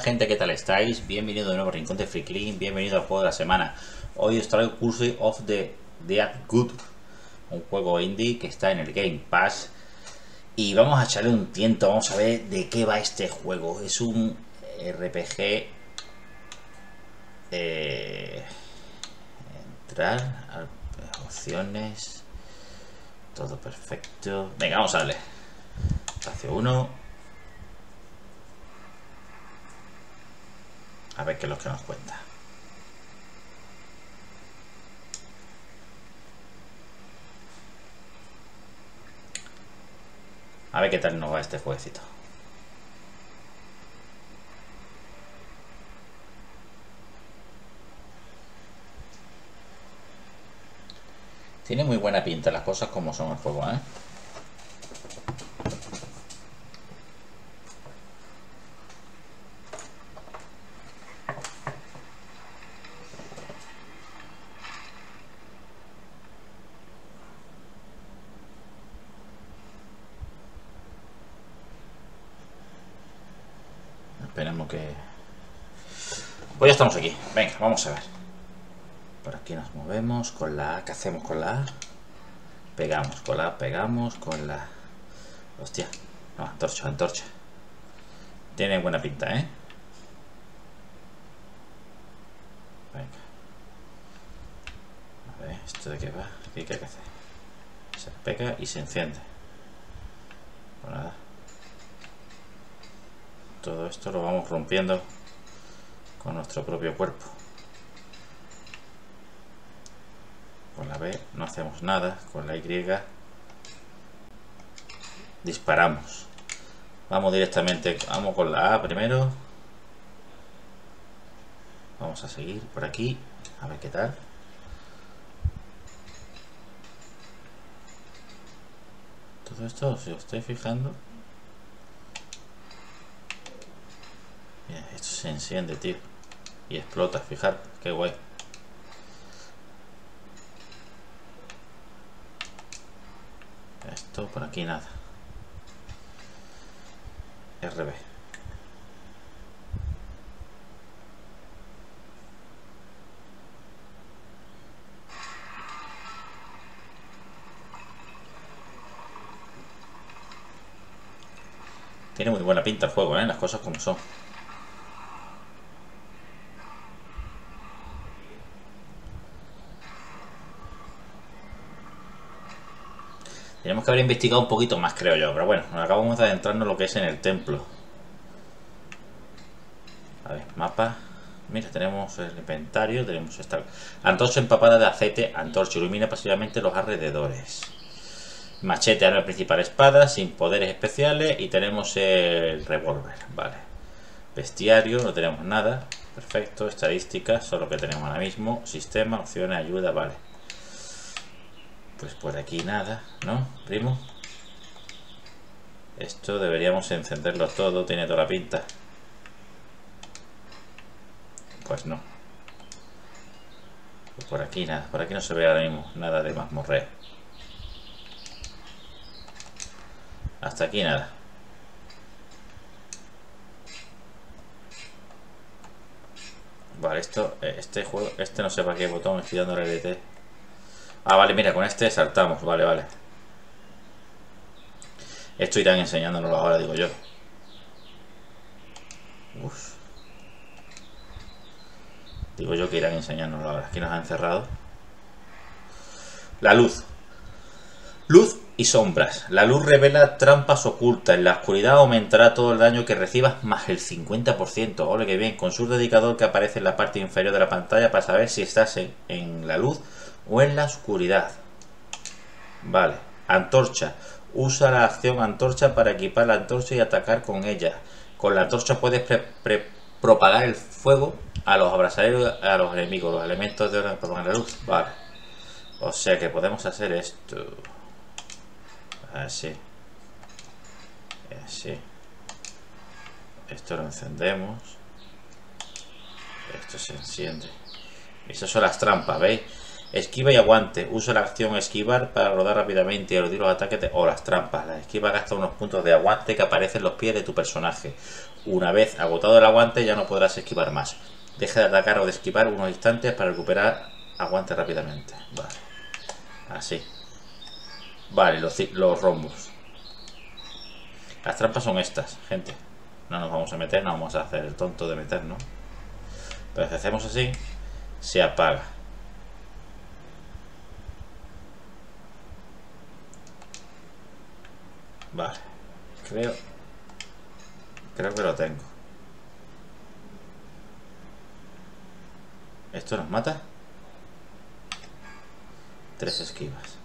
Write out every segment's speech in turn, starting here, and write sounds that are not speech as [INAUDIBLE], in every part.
gente, ¿qué tal estáis? Bienvenido de nuevo a Rincón de Freaklin, bienvenido al juego de la semana. Hoy os traigo Curse of the Dead Good, un juego indie que está en el Game Pass. Y vamos a echarle un tiento, vamos a ver de qué va este juego. Es un RPG... Eh, entrar, opciones, todo perfecto. Venga, vamos a darle. Espacio 1. A ver qué es lo que nos cuenta. A ver qué tal nos va este jueguecito. Tiene muy buena pinta las cosas como son el juego, ¿eh? Esperemos que... Pues ya estamos aquí. Venga, vamos a ver. Por aquí nos movemos con la A. ¿Qué hacemos con la A? Pegamos con la A, pegamos con la... Hostia. No, antorcha, antorcha. Tiene buena pinta, ¿eh? Venga. A ver, ¿esto de qué va? ¿Qué hay que hacer? Se pega y se enciende. Pues nada todo esto lo vamos rompiendo con nuestro propio cuerpo. Con la B no hacemos nada con la Y disparamos. Vamos directamente vamos con la A primero. Vamos a seguir por aquí a ver qué tal. Todo esto si os estoy fijando esto se enciende, tío. Y explota, fijar, qué guay. Esto por aquí nada. RB. Tiene muy buena pinta el juego, ¿eh? Las cosas como son. Tenemos que haber investigado un poquito más, creo yo. Pero bueno, acabamos de adentrarnos en lo que es en el templo. A ver, mapa. Mira, tenemos el inventario, tenemos esta antorcha empapada de aceite, antorcha ilumina pasivamente los alrededores. Machete, arma principal espada, sin poderes especiales y tenemos el revólver, vale. Bestiario, no tenemos nada, perfecto, estadísticas, solo que tenemos ahora mismo, sistema, opciones, ayuda, vale. Pues por aquí nada, ¿no, primo? Esto deberíamos encenderlo todo, tiene toda la pinta. Pues no. Pues por aquí nada, por aquí no se ve ahora mismo nada de mazmorrea. Hasta aquí nada. Vale, esto, eh, este juego, este no sé para qué botón, estoy dando LT. Ah, vale, mira, con este saltamos, vale, vale. Esto irán enseñándonos ahora, digo yo. Uf. Digo yo que irán enseñándonos ahora. Aquí nos han encerrado. La luz. Luz y sombras. La luz revela trampas ocultas. En la oscuridad aumentará todo el daño que recibas más el 50%. Ole, que bien. Con su dedicador que aparece en la parte inferior de la pantalla para saber si estás en la luz o en la oscuridad. Vale. Antorcha. Usa la acción antorcha para equipar la antorcha y atacar con ella. Con la antorcha puedes propagar el fuego a los abrasaderos, a los enemigos, los elementos de la luz. Vale. O sea que podemos hacer esto. Así. Así. Esto lo encendemos. Esto se enciende. Esas son las trampas, ¿veis? Esquiva y aguante. Usa la acción esquivar para rodar rápidamente y eludir los ataques o las trampas. La esquiva gasta unos puntos de aguante que aparecen en los pies de tu personaje. Una vez agotado el aguante ya no podrás esquivar más. Deja de atacar o de esquivar unos instantes para recuperar aguante rápidamente. Vale. Así. Vale, los, los rombos. Las trampas son estas, gente. No nos vamos a meter, no vamos a hacer el tonto de meternos. Pero si hacemos así, se apaga. Vale. Creo... Creo que lo tengo. ¿Esto nos mata? Tres esquivas.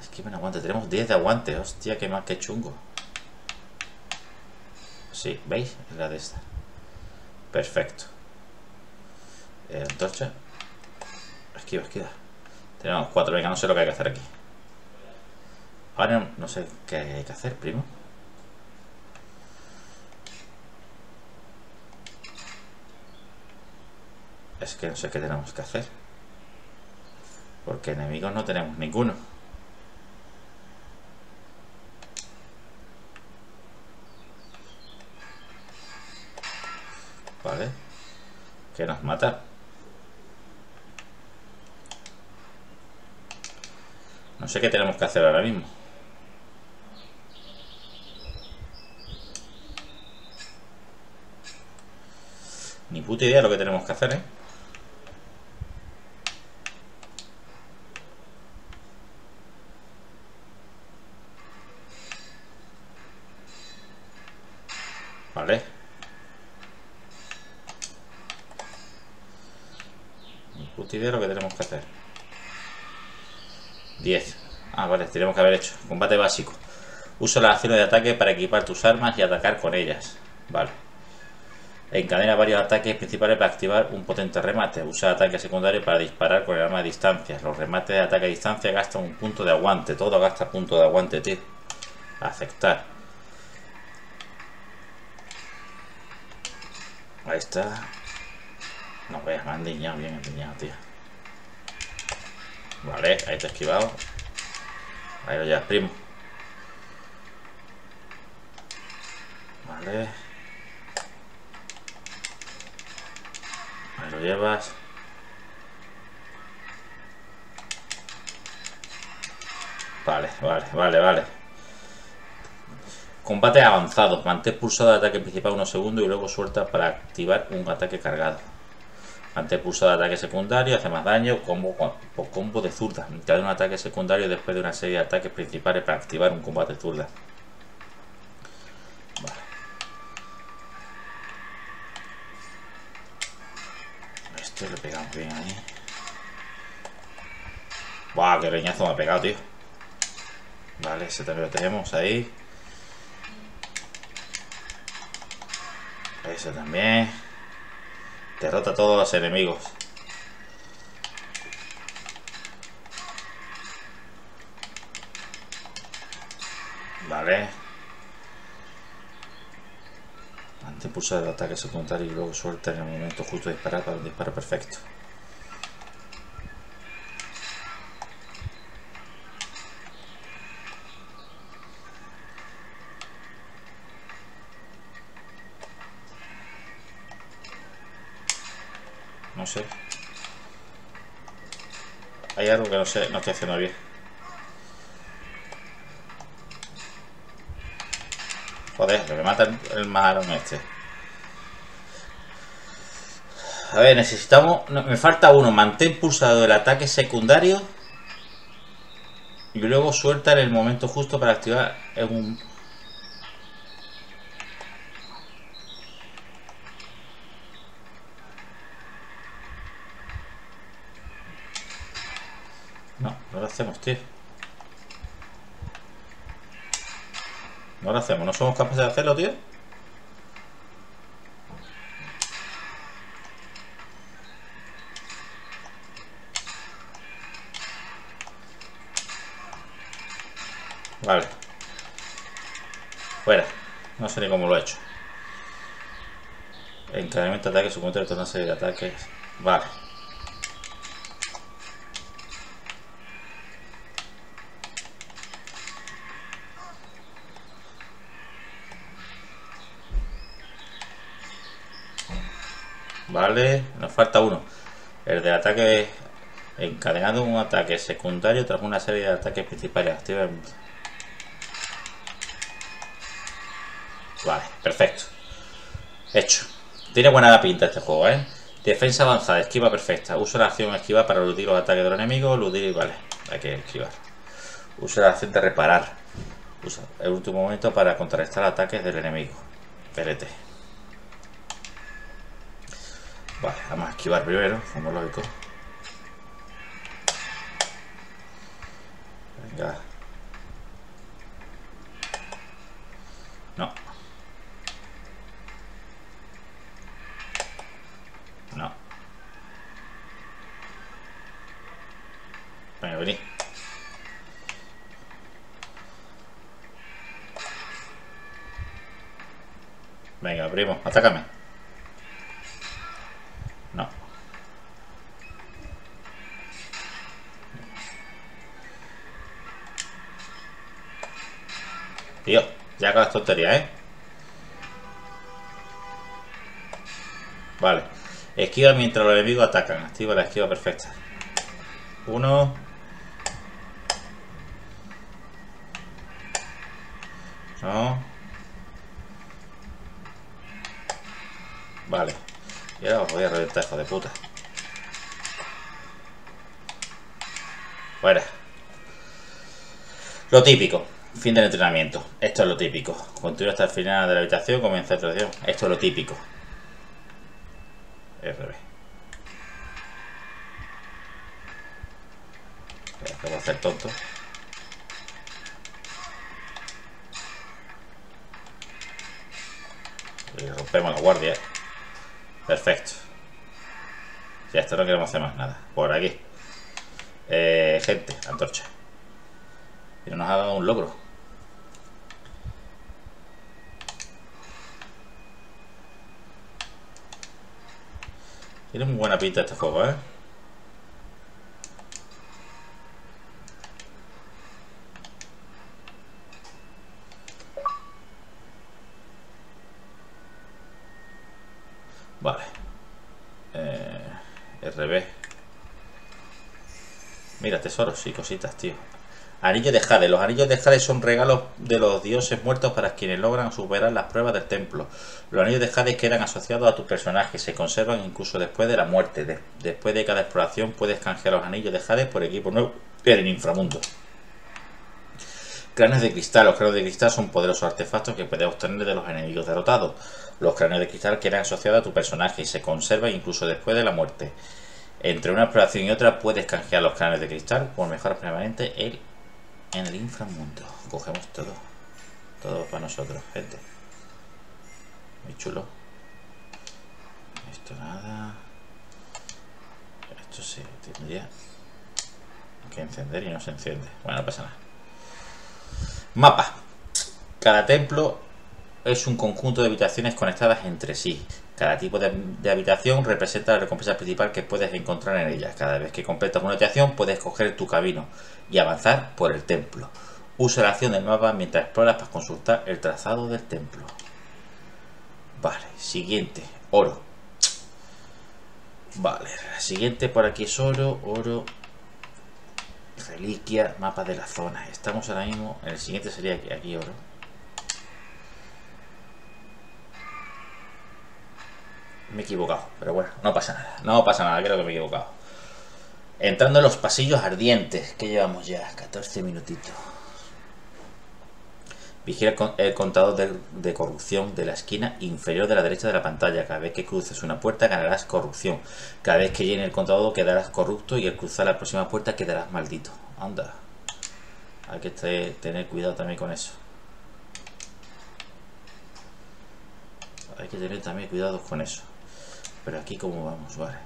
Esquiva en aguante. Tenemos 10 de aguante. Hostia, qué más que chungo. Sí, ¿veis? Es la de esta. Perfecto. Eh, antorcha. Esquiva, esquiva. Tenemos cuatro. Venga, no sé lo que hay que hacer aquí. Ahora no sé qué hay que hacer, primo. Es que no sé qué tenemos que hacer. Porque enemigos no tenemos ninguno. Vale. Que nos mata. No sé qué tenemos que hacer ahora mismo. Puta idea de lo que tenemos que hacer, ¿eh? Vale. Puta idea de lo que tenemos que hacer. 10. Ah, vale, tenemos que haber hecho. Combate básico. Usa las acciones de ataque para equipar tus armas y atacar con ellas. Vale. Encadena varios ataques principales para activar un potente remate. Usa ataque secundario para disparar con el arma de distancia. Los remates de ataque a distancia gastan un punto de aguante. Todo gasta punto de aguante, tío. Aceptar. Ahí está. No veas, me han diñado bien endiñado, tío. Vale, ahí te he esquivado. Ahí lo llevas, primo. Vale. Llevas. Vale, vale, vale, vale. Combate avanzado. Mantén pulsado el ataque principal unos segundos y luego suelta para activar un ataque cargado. Ante pulsado de ataque secundario, hace más daño, combo, combo de zurda. Te un ataque secundario después de una serie de ataques principales para activar un combate zurda. Vale. Este lo pegamos bien ahí. Buah, qué leñazo me ha pegado, tío. Vale, ese también lo tenemos ahí. Ese también. Derrota a todos los enemigos. Vale. Antes pulsa el ataque secundario y luego suelta en el momento justo de disparar para un disparo perfecto. No sé. Hay algo que no sé, no estoy haciendo bien. Joder, que me mata el, marón este. A ver, necesitamos... me falta uno. Mantén pulsado el ataque secundario. Y luego suelta en el momento justo para activar un, No, no lo hacemos, tío. No lo hacemos, no somos capaces de hacerlo, tío. Vale. Fuera. No sé ni cómo lo he hecho. Entrenamiento de ataque, supone retornarse de ataques. Vale. Vale, nos falta uno. El de ataque encadenado un ataque secundario tras una serie de ataques principales. Activa Vale, perfecto. Hecho. Tiene buena pinta este juego, ¿eh? Defensa avanzada, esquiva perfecta. Usa la acción esquiva para eludir los ataques de los enemigos. Vale, hay que esquivar. Usa la acción de reparar. Usa el último momento para contrarrestar ataques del enemigo. PRT. Vale, vamos a esquivar primero, como lógico. Venga. No. Venga, vení. Venga, primo, atácame. No. Tío, ya con las tonterías, ¿eh? Vale. Esquiva mientras los enemigos atacan. Activa la esquiva perfecta. Uno. No. Vale. Y ahora os voy a reventar, hijo de puta. Fuera. Lo típico. Fin del entrenamiento. Esto es lo típico. Continúa hasta el final de la habitación. Comienza la Esto es lo típico. RB. Que va a hacer tonto. Rompemos la guardia. Perfecto. Ya esto no queremos hacer más nada. Por aquí. Eh, gente, antorcha. No nos ha dado un logro. Tiene muy buena pinta este juego, ¿eh? Vale. Eh, RB. Mira, tesoros y cositas, tío. Anillo de Jade. Los anillos de Jade son regalos de los dioses muertos para quienes logran superar las pruebas del templo. Los anillos de Jade quedan asociados a tu personaje, se conservan incluso después de la muerte. después de cada exploración puedes canjear los anillos de Jade por equipo nuevo en el inframundo. Cráneos de cristal. Los cráneos de cristal son poderosos artefactos que puedes obtener de los enemigos derrotados. Los cráneos de cristal quedan asociados a tu personaje y se conservan incluso después de la muerte. Entre una exploración y otra puedes canjear los cráneos de cristal por mejorar permanente el en el inframundo. Cogemos todo. Todo para nosotros, gente. Muy chulo. Esto nada. Esto se tendría que encender y no se enciende. Bueno, no pasa nada. Mapa. Cada templo es un conjunto de habitaciones conectadas entre sí. Cada tipo de, habitación representa la recompensa principal que puedes encontrar en ella. Cada vez que completas una habitación puedes coger tu camino y avanzar por el templo. Usa la acción del mapa mientras exploras para consultar el trazado del templo. Vale, siguiente, oro. Vale, siguiente por aquí es oro, oro, reliquia, mapa de la zona. Estamos ahora mismo, el siguiente sería aquí, aquí oro. Me he equivocado, pero bueno, no pasa nada. No pasa nada, creo que me he equivocado. Entrando en los pasillos ardientes, que llevamos ya 14 minutitos. Vigila el contador de, corrupción de la esquina inferior de la derecha de la pantalla. Cada vez que cruces una puerta ganarás corrupción. Cada vez que llene el contador quedarás corrupto y al cruzar la próxima puerta quedarás maldito. Anda. Hay que tener cuidado también con eso. Hay que tener también cuidado con eso. Pero aquí como vamos, vale.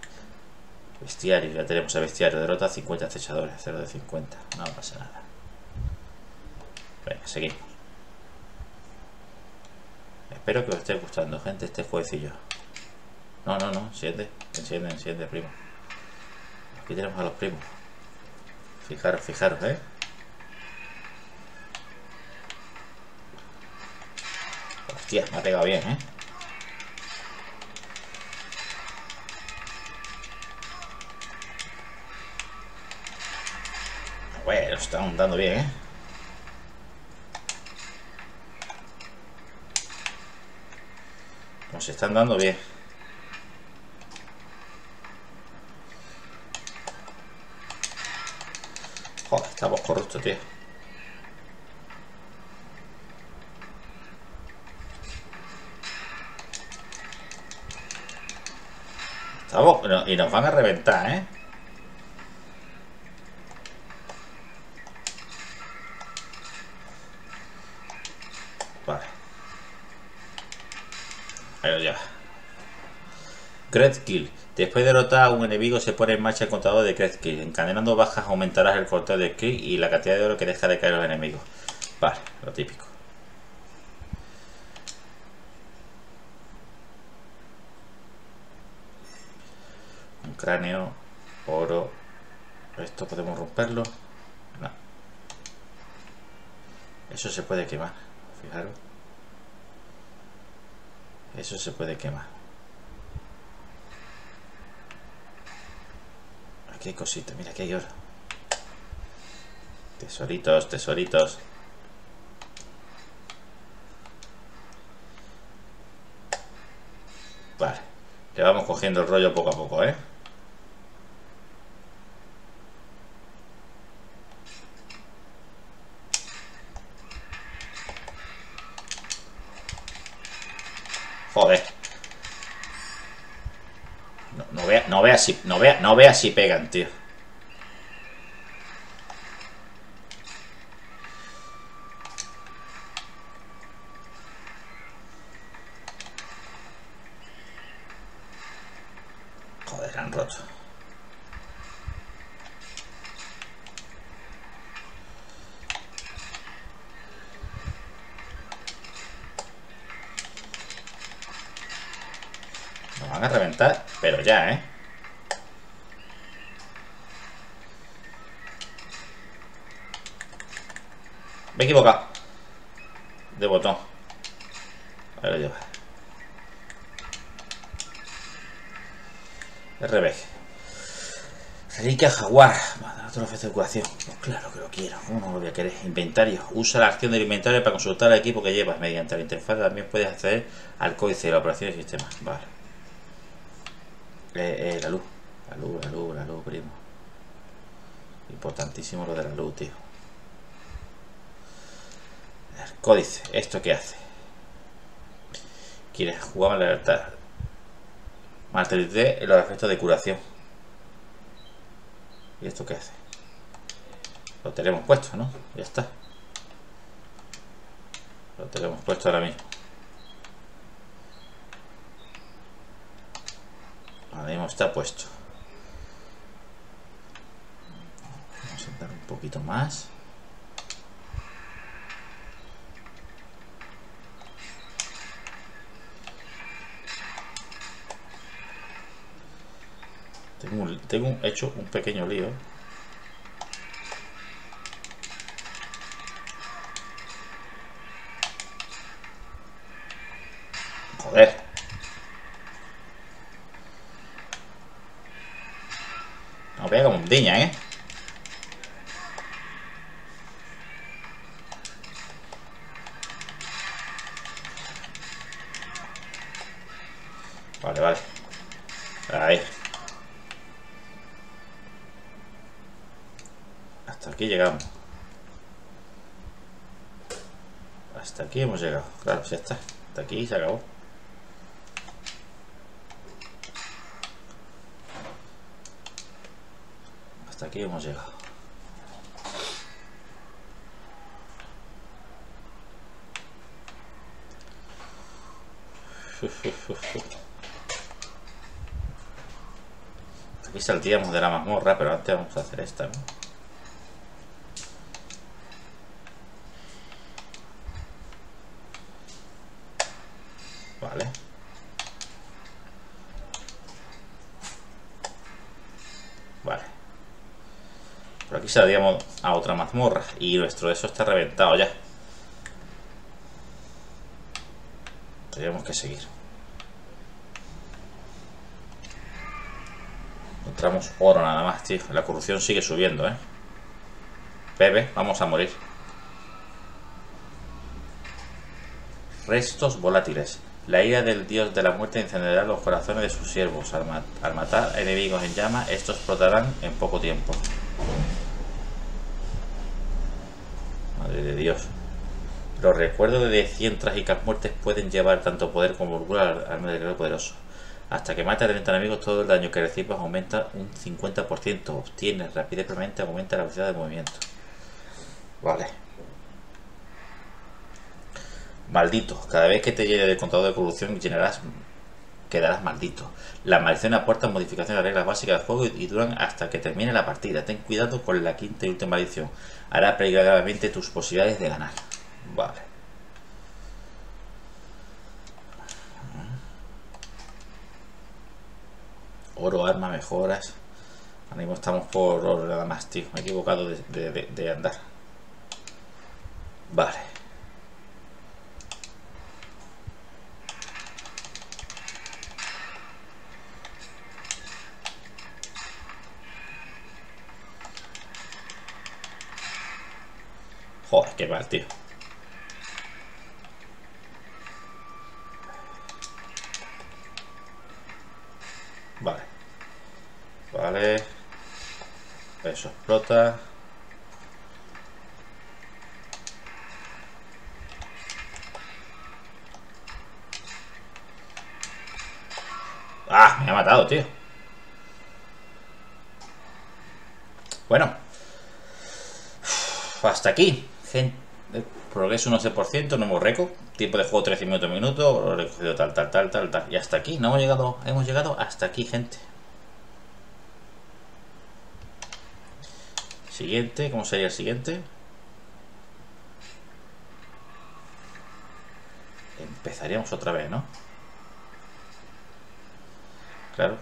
Bestiario, ya tenemos el bestiario. Derrota 50 acechadores, 0 de 50. No pasa nada. Venga, seguimos. Espero que os esté gustando, gente, este jueguecillo. No, no, no, enciende, enciende, enciende, primo. Aquí tenemos a los primos. Fijaros, fijaros, ¿eh? Hostia, me ha pegado bien, ¿eh? Bueno, estamos dando bien, ¿eh? Nos están dando bien. Joder, estamos corruptos, tío. Estamos... Y nos van a reventar, ¿eh? Great Kill. Después de derrotar a un enemigo se pone en marcha el contador de Great Kill. Encadenando bajas aumentarás el contador de kill y la cantidad de oro que deja de caer los enemigos. Vale, lo típico. Un cráneo, oro. Esto podemos romperlo. No. Eso se puede quemar. Fijaros. Eso se puede quemar. Aquí hay cositas, mira, aquí hay oro. Tesoritos, tesoritos. Vale. Le vamos cogiendo el rollo poco a poco, ¿eh? No vea, no vea si, no vea, no vea si pegan, tío. Me he equivocado. De botón. Ahí lo lleva. RB. Reliquia jaguar. Otro de curación. Pues claro que lo quiero. ¿Cómo no lo voy a querer? Inventario. Usa la acción del inventario para consultar el equipo que llevas. Mediante la interfaz también puedes acceder al códice de la operación del sistema. Vale. Eh, eh, la luz. La luz, la luz, la luz, primo. Importantísimo lo de la luz, tío. El códice. ¿Esto qué hace? Quieres jugar la libertad. Martelite los efectos de curación. ¿Y esto qué hace? Lo tenemos puesto, ¿no? Ya está. Lo tenemos puesto ahora mismo. Ahora mismo está puesto. Vamos a dar un poquito más. Tengo, un, hecho un pequeño lío. Llegamos. Hasta aquí hemos llegado. Claro, ya está. Hasta aquí se acabó. Hasta aquí hemos llegado. [LAUGHS] Aquí saltíamos de la mazmorra, pero antes vamos a hacer esta, ¿no? Vale. Vale. Saldríamos a otra mazmorra y nuestro eso está reventado ya. Tendríamos que seguir. Encontramos oro nada más, tío. La corrupción sigue subiendo, ¿eh? Bebe, vamos a morir. Restos volátiles. La ira del dios de la muerte encenderá los corazones de sus siervos. Al, matar enemigos en llama, estos explotarán en poco tiempo. Madre de Dios. Los recuerdos de 100 trágicas muertes pueden llevar tanto poder como orgullo al medio poderoso. Hasta que mate a 30 enemigos, todo el daño que recibas aumenta un 50%. Obtienes rapidamente, aumenta la velocidad de movimiento. Vale. Maldito. Cada vez que te llegue el contador de corrupción, quedarás maldito. La maldición aporta modificaciones a las reglas básicas del juego y duran hasta que termine la partida. Ten cuidado con la quinta y última maldición. Hará peligrar gravemente tus posibilidades de ganar. Vale. Oro, arma, mejoras. Ahora estamos por oro nada más, tío. Me he equivocado de andar. Vale. Joder, qué mal, tío. Vale. Eso explota. Ah, me ha matado, tío. Bueno. Hasta aquí. Gente, progreso un 11%, nuevo récord. Tiempo de juego 13 minutos minuto. Recogido tal, tal, tal, tal, tal. Y hasta aquí. No hemos llegado, hemos llegado hasta aquí, gente. Siguiente, ¿cómo sería el siguiente? Empezaríamos otra vez, ¿no? Claro.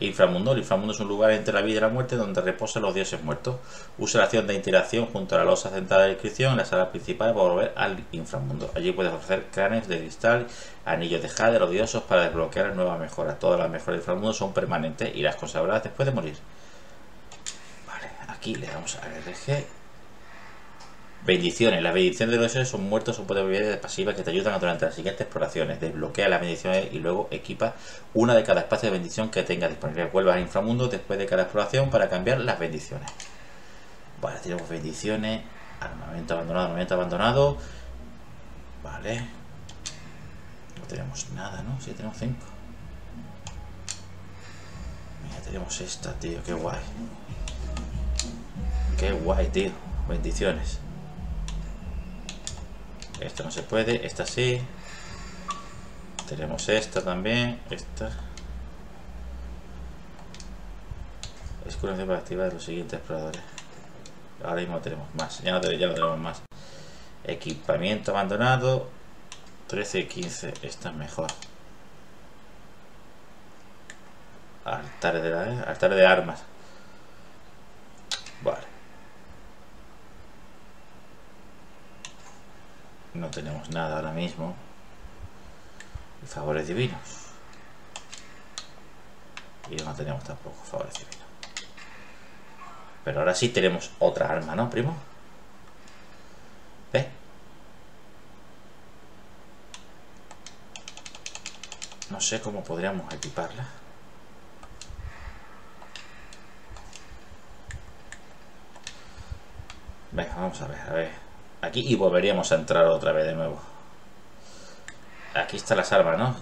Inframundo. El inframundo es un lugar entre la vida y la muerte donde reposan los dioses muertos. Usa la acción de interacción junto a la losa central de inscripción en la sala principal para volver al inframundo. Allí puedes ofrecer cráneos de cristal, anillos de jade los diosos para desbloquear nuevas mejoras. Todas las mejoras del inframundo son permanentes y las consagradas después de morir. Aquí le damos a RG Bendiciones. Las bendiciones de los dioses son muertos son de pasivas que te ayudan durante las siguientes exploraciones. Desbloquea las bendiciones y luego equipa una de cada espacio de bendición que tenga disponible. Vuelve al inframundo después de cada exploración para cambiar las bendiciones. Vale, tenemos bendiciones. Armamento abandonado, armamento abandonado. Vale. No tenemos nada, ¿no? Sí, tenemos cinco. Mira, tenemos esta, tío. Qué guay. Qué guay, tío. Bendiciones. Esto no se puede, esta sí. Tenemos esta también, esta. Escuración para activar los siguientes exploradores. Ahora mismo tenemos más, ya no, tenemos más. Equipamiento abandonado. 13 y 15, esta es mejor. Altares de, la, altares de armas. Vale. No tenemos nada ahora mismo. favores divinos. Y no tenemos tampoco favores divinos. Pero ahora sí tenemos otra arma, ¿no, primo? ¿Ve? No sé cómo podríamos equiparla. Venga, vamos a ver, a ver aquí y volveríamos a entrar otra vez de nuevo. Aquí está las armas, ¿no?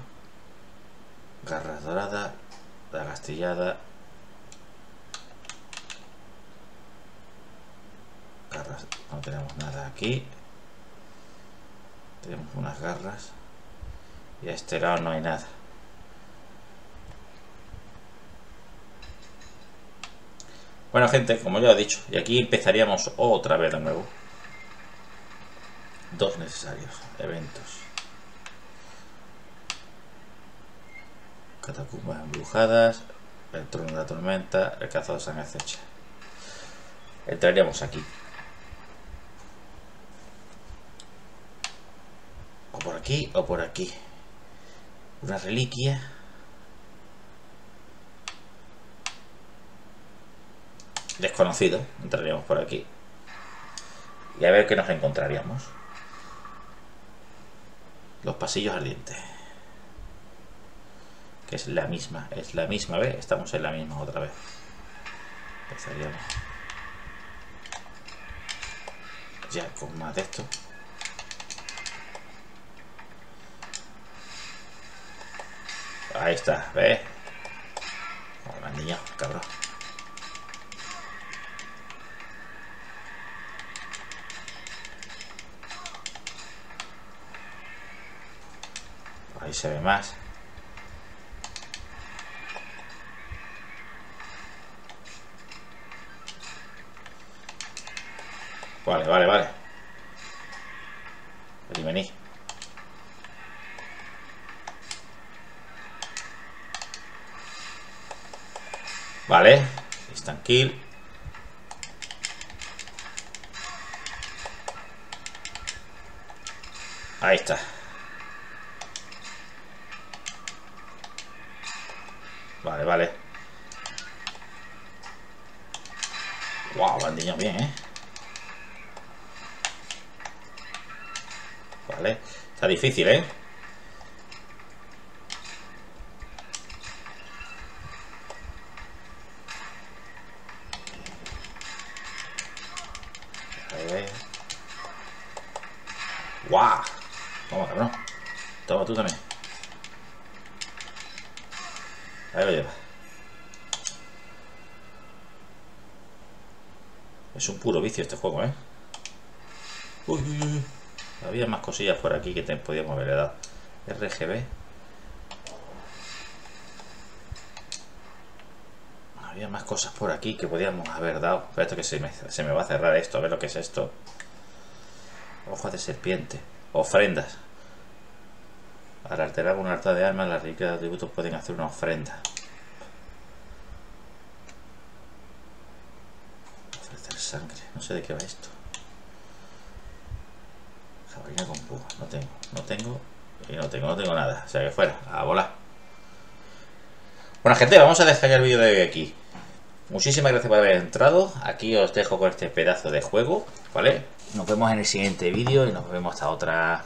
Garra dorada, la gastillada. Garras, no tenemos nada aquí. Tenemos unas garras. Y a este lado no hay nada. Bueno gente, como ya he dicho, y aquí empezaríamos otra vez de nuevo. Dos necesarios. Eventos. Catacumbas embrujadas. El trono de la tormenta. El cazo de sangre acecha. Entraríamos aquí. O por aquí o por aquí. Una reliquia. Desconocido. Entraríamos por aquí. Y a ver qué nos encontraríamos. Los pasillos ardientes. Que es la misma, es la misma, ¿ves? Estamos en la misma otra vez. Empezaríamos. Ya, con más de esto. Ahí está, ¿ves? Cabrón. Ahí se ve más. Vale, vale, vale. Vení, vení. Vale. Instant kill. Ahí está. Vale, vale. Wow, bandiño bien, ¿eh? Vale. Está difícil, ¿eh? Un puro vicio este juego, ¿eh? Uy, uy, uy. Había más cosillas por aquí que te podíamos haber dado. RGB. Había más cosas por aquí que podíamos haber dado. Espera que se me, va a cerrar esto. A ver lo que es esto. Ojos de serpiente. Ofrendas. Al alterar un altar de armas, las reliquias de atributos pueden hacer una ofrenda. Ofrecer sangre. No sé de qué va esto. Jabalina con púa. No tengo. No tengo. Y no tengo. No tengo nada. O sea que fuera. A volar. Bueno gente, vamos a dejar el vídeo de aquí. Muchísimas gracias por haber entrado. Aquí os dejo con este pedazo de juego. ¿Vale? Nos vemos en el siguiente vídeo y nos vemos hasta otra.